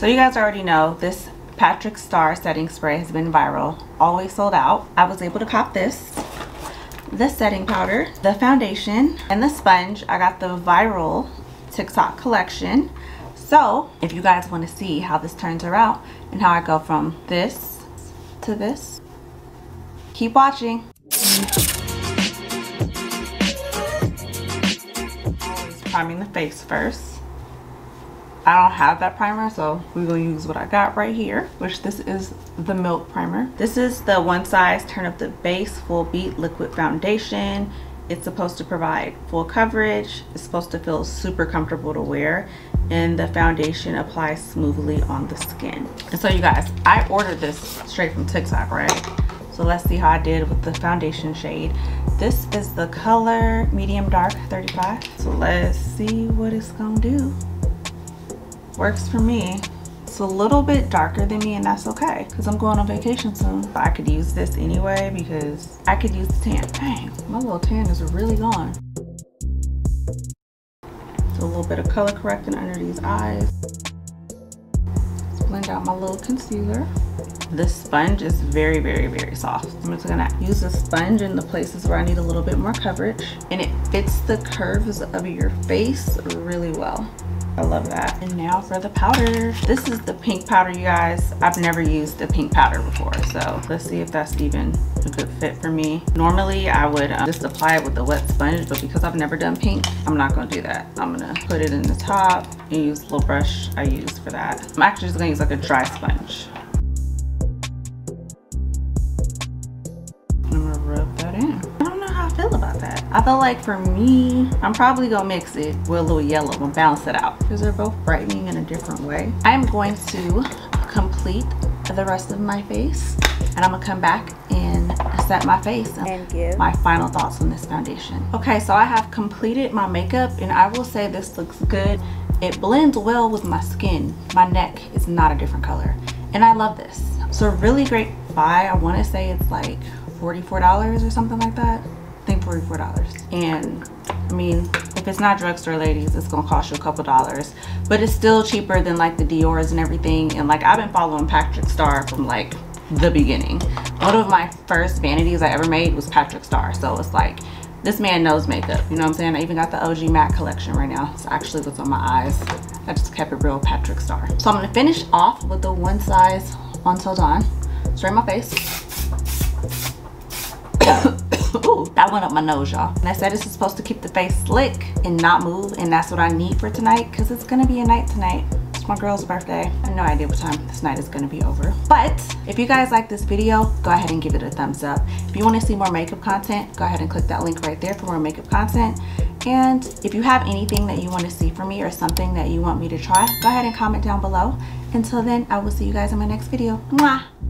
So you guys already know this Patrick Starrr setting spray has been viral, always sold out. I was able to cop this, the setting powder, the foundation, and the sponge. I got the viral TikTok collection. So if you guys want to see how this turns out and how I go from this to this, keep watching. Priming the face first. I don't have that primer, so we're gonna use what I got right here, which this is the Milk Primer. This is the one size turn up the base full beat liquid foundation. It's supposed to provide full coverage. It's supposed to feel super comfortable to wear and the foundation applies smoothly on the skin. And so you guys, I ordered this straight from TikTok, right? So let's see how I did with the foundation shade. This is the color medium dark 35. So let's see what it's gonna do works for me. It's a little bit darker than me and that's okay because I'm going on vacation soon. I could use this anyway because I could use the tan. Dang, my little tan is really gone. So a little bit of color correcting under these eyes. Let's blend out my little concealer. This sponge is very, very, very soft. I'm just gonna use the sponge in the places where I need a little bit more coverage and it fits the curves of your face really well. I love that. And now for the powder. This is the pink powder, you guys. I've never used a pink powder before, so let's see if that's even a good fit for me. Normally, I would um, just apply it with a wet sponge, but because I've never done pink, I'm not gonna do that. I'm gonna put it in the top and use the little brush I use for that. I'm actually just gonna use like a dry sponge. I feel like for me, I'm probably gonna mix it with a little yellow and balance it out because they're both brightening in a different way. I am going to complete the rest of my face and I'm gonna come back and set my face and give my final thoughts on this foundation. Okay, so I have completed my makeup and I will say this looks good. It blends well with my skin. My neck is not a different color and I love this. So really great buy. I wanna say it's like $44 or something like that think $44. And I mean, if it's not drugstore ladies, it's gonna cost you a couple dollars. But it's still cheaper than like the Dior's and everything. And like I've been following Patrick Starrr from like the beginning. One of my first vanities I ever made was Patrick Starrr. So it's like, this man knows makeup. You know what I'm saying? I even got the OG matte collection right now. It's actually what's on my eyes. I just kept it real Patrick Starrr. So I'm gonna finish off with the one size On 'Til Dawn. Straight my face. Ooh, that went up my nose, y'all. And I said is supposed to keep the face slick and not move, and that's what I need for tonight, because it's gonna be a night tonight. It's my girl's birthday. I have no idea what time this night is gonna be over. But if you guys like this video, go ahead and give it a thumbs up. If you wanna see more makeup content, go ahead and click that link right there for more makeup content. And if you have anything that you want to see from me or something that you want me to try, go ahead and comment down below. Until then, I will see you guys in my next video. Mwah!